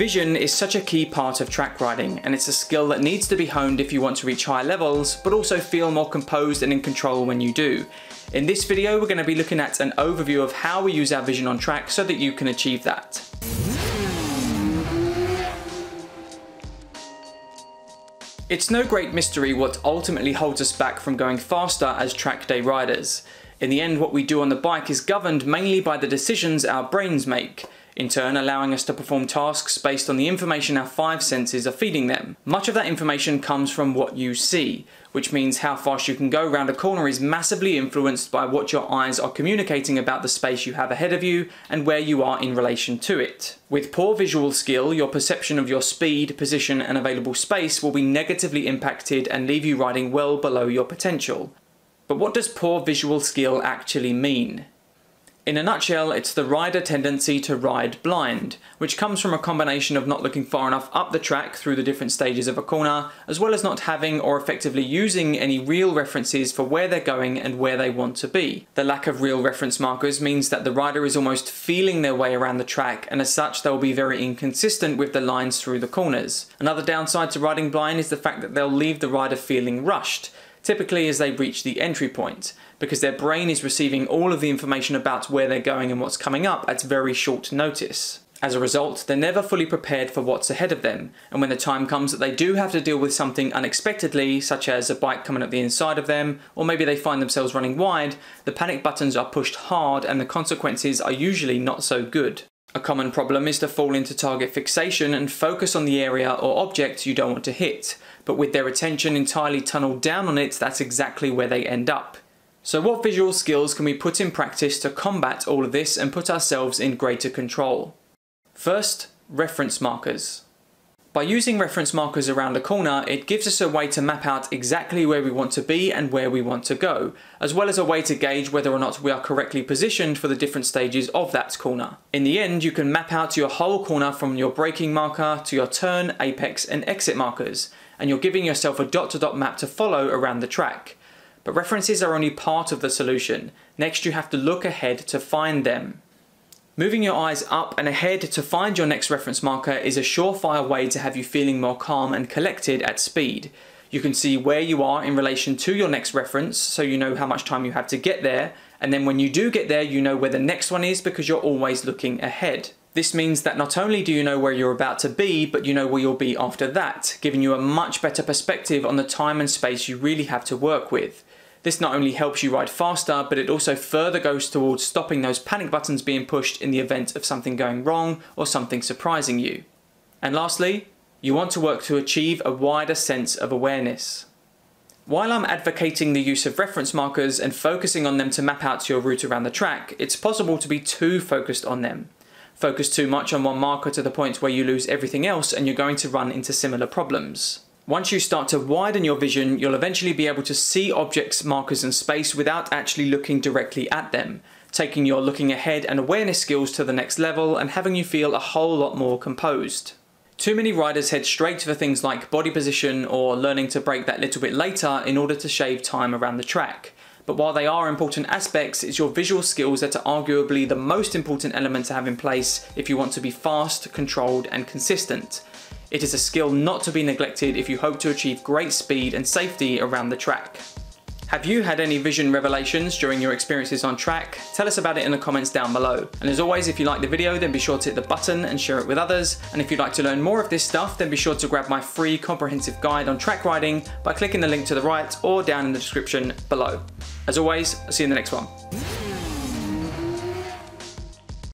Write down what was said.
Vision is such a key part of track riding, and it's a skill that needs to be honed if you want to reach higher levels, but also feel more composed and in control when you do. In this video, we're going to be looking at an overview of how we use our vision on track so that you can achieve that. It's no great mystery what ultimately holds us back from going faster as track day riders. In the end, what we do on the bike is governed mainly by the decisions our brains make in turn allowing us to perform tasks based on the information our five senses are feeding them. Much of that information comes from what you see, which means how fast you can go around a corner is massively influenced by what your eyes are communicating about the space you have ahead of you and where you are in relation to it. With poor visual skill, your perception of your speed, position and available space will be negatively impacted and leave you riding well below your potential. But what does poor visual skill actually mean? In a nutshell, it's the rider tendency to ride blind, which comes from a combination of not looking far enough up the track through the different stages of a corner, as well as not having or effectively using any real references for where they're going and where they want to be. The lack of real reference markers means that the rider is almost feeling their way around the track, and as such they'll be very inconsistent with the lines through the corners. Another downside to riding blind is the fact that they'll leave the rider feeling rushed, typically as they reach the entry point, because their brain is receiving all of the information about where they're going and what's coming up at very short notice. As a result, they're never fully prepared for what's ahead of them, and when the time comes that they do have to deal with something unexpectedly, such as a bike coming up the inside of them, or maybe they find themselves running wide, the panic buttons are pushed hard and the consequences are usually not so good. A common problem is to fall into target fixation and focus on the area or object you don't want to hit, but with their attention entirely tunneled down on it, that's exactly where they end up. So what visual skills can we put in practice to combat all of this and put ourselves in greater control? First, reference markers. By using reference markers around a corner, it gives us a way to map out exactly where we want to be and where we want to go, as well as a way to gauge whether or not we are correctly positioned for the different stages of that corner. In the end, you can map out your whole corner from your braking marker to your turn, apex and exit markers, and you're giving yourself a dot-to-dot -dot map to follow around the track. But references are only part of the solution. Next you have to look ahead to find them. Moving your eyes up and ahead to find your next reference marker is a surefire way to have you feeling more calm and collected at speed. You can see where you are in relation to your next reference so you know how much time you have to get there and then when you do get there you know where the next one is because you're always looking ahead. This means that not only do you know where you're about to be, but you know where you'll be after that, giving you a much better perspective on the time and space you really have to work with. This not only helps you ride faster, but it also further goes towards stopping those panic buttons being pushed in the event of something going wrong or something surprising you. And lastly, you want to work to achieve a wider sense of awareness. While I'm advocating the use of reference markers and focusing on them to map out your route around the track, it's possible to be too focused on them. Focus too much on one marker to the point where you lose everything else and you're going to run into similar problems. Once you start to widen your vision, you'll eventually be able to see objects, markers and space without actually looking directly at them, taking your looking ahead and awareness skills to the next level and having you feel a whole lot more composed. Too many riders head straight for things like body position or learning to brake that little bit later in order to shave time around the track. But while they are important aspects, it's your visual skills that are arguably the most important element to have in place if you want to be fast, controlled and consistent. It is a skill not to be neglected if you hope to achieve great speed and safety around the track. Have you had any vision revelations during your experiences on track? Tell us about it in the comments down below. And as always, if you like the video, then be sure to hit the button and share it with others. And if you'd like to learn more of this stuff, then be sure to grab my free comprehensive guide on track riding by clicking the link to the right or down in the description below. As always, I'll see you in the next one.